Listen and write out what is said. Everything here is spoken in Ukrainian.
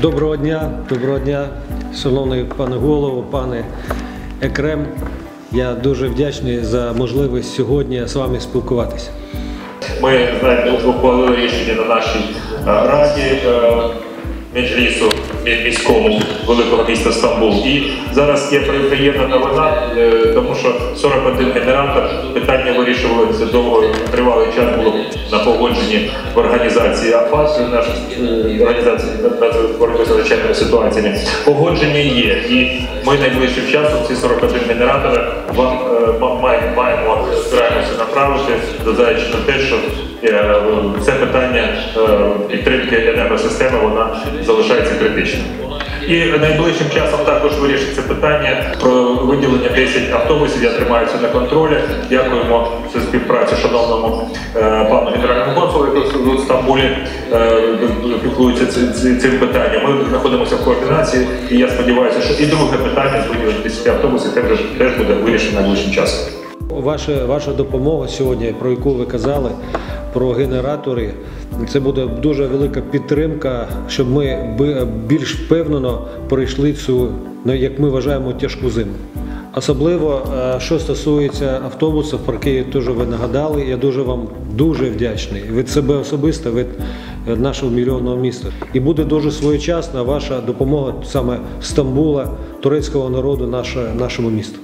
Доброго дня, доброго дня, шановний пане голово, пане Екрем. Я дуже вдячний за можливість сьогодні з вами спілкуватися. Ми знаєте, ухвалили рішення на нашій е, раді е, Меджлісу мі- міському великого міста Стамбул. І зараз є при- приємна новина, е, тому що 41 генератор питання вирішувалося довго тривалий час було на погодженні в організації АФАС, наш е, організації боротьби з надзвичайними ситуаціями. Погодження є, і ми найближчим часом ці 41 генератори вам е, маємо, збираємося направити, зважаючи на те, що це питання підтримки енергосистеми вона залишається критичним. І найближчим часом також вирішиться питання про виділення 10 автобусів. Я тримаю це на контролі. Дякуємо за співпрацю шановному е, пану генеральному консулу, який в Стамбулі е, піклується цим питанням. Ми знаходимося в координації, і я сподіваюся, що і друге питання з виділення 10 автобусів теж, теж буде вирішено найближчим часом. Ваша, ваша допомога сьогодні, про яку ви казали, про генератори, це буде дуже велика підтримка, щоб ми більш впевнено пройшли цю, ну, як ми вважаємо, тяжку зиму. Особливо, е, що стосується автобусів, про які теж ви нагадали, я дуже вам дуже вдячний від себе особисто, від е, нашого мільйонного міста. І буде дуже своєчасна ваша допомога саме Стамбула, турецького народу, нашому місту.